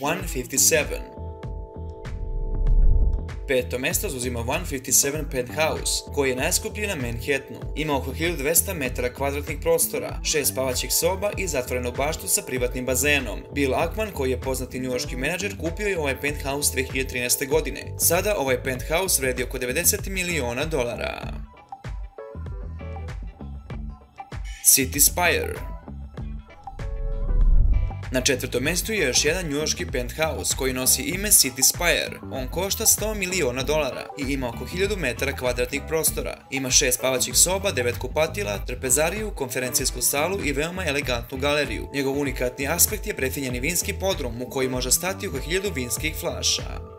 157. Peto mesto zauzima 157 Penthouse, koji je najskuplji na Manhattanu. Ima oko 1200 metara kvadratnih prostora, šest spavaćih soba i zatvorenu baštu sa privatnim bazenom. Bill Ackman, koji je poznati njujorski menadžer, kupio je ovaj penthouse 2013. godine. Sada ovaj penthouse vredi oko 90 miliona dolara. City Spire na četvrtom mjestu je još jedan njujorski penthouse koji nosi ime City Spire. On košta 100 miliona dolara i ima oko 1000 metara kvadratnih prostora. Ima šest spavaćih soba, devet kupatila, trpezariju, konferencijsku salu i veoma elegantnu galeriju. Njegov unikatni aspekt je prefinjeni vinski podrum u koji može stati oko 1000 vinskih flaša.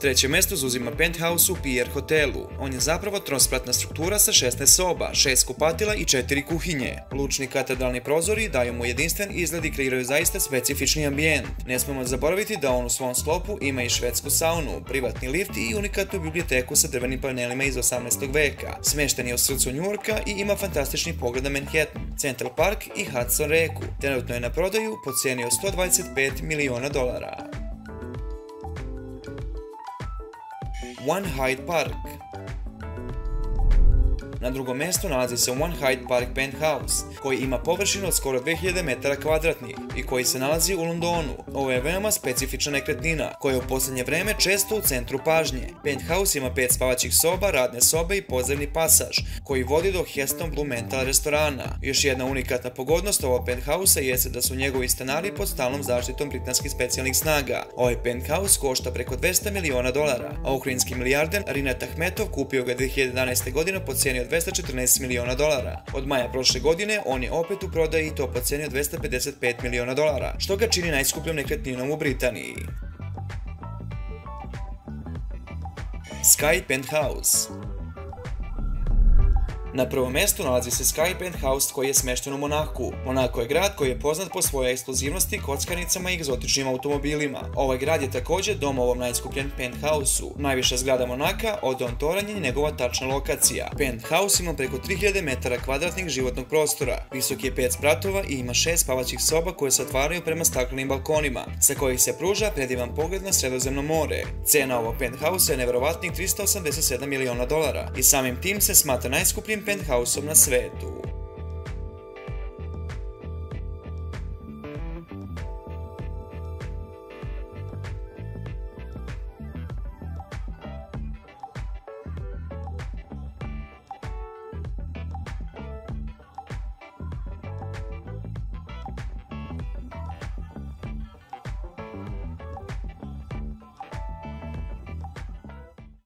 Treće mjesto zauzima penthouse u Pier hotelu. On je zapravo trospratna struktura sa 16 soba, 6 kupatila i 4 kuhinje. Lučni katedralni prozori daju mu jedinstven izgled i kreiraju zaista specifični ambijent. Ne smemo zaboraviti da on u svom sklopu ima i švedsku saunu, privatni lift i unikatnu biblioteku sa drvenim panelima iz 18. veka. Smešten je u srcu Njurka i ima fantastični pogled na Manhattan, Central Park i Hudson reku. Trenutno je na prodaju po cijeni od 125 miliona dolara. One Hyde Park. Na drugom mjestu nalazi se One Hyde Park Penthouse, koji ima površinu od skoro 2000 metara kvadratnih i koji se nalazi u Londonu. Ovo je veoma specifična nekretnina, koja je u posljednje vreme često u centru pažnje. Penthouse ima pet spavaćih soba, radne sobe i podzemni pasaž, koji vodi do Heston Blue Mental restorana. Još jedna unikatna pogodnost ovog penthouse jeste da su njegovi stanari pod stalnom zaštitom britanskih specijalnih snaga. Ovaj penthouse košta preko 200 miliona dolara, a ukrajinski milijarder Rinat Ahmetov kupio ga 2011. godine po cijeni od 214 miliona dolara. Od maja prošle godine on je opet u prodaji to po cijeni od 255 miliona dolara, što ga čini najskupljom nekretninom u Britaniji. Sky Penthouse na prvom mjestu nalazi se Sky Penthouse koji je smješten u Monaku. Monako je grad koji je poznat po svojoj ekskluzivnosti, kockarnicama i egzotičnim automobilima. Ovaj grad je također dom ovom najskupljen penthouse-u. Najviša zgrada Monaka, od Toranje je njegova tačna lokacija. Penthouse ima preko 3000 metara kvadratnih životnog prostora. Visok je 5 spratova i ima 6 spavaćih soba koje se otvaraju prema staklenim balkonima, sa kojih se pruža predivan pogled na sredozemno more. Cena ovog penthouse je nevjerovatnih 387 miliona dolara i samim tim se smatra najskupljim penthouseom na svetu.